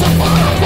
to follow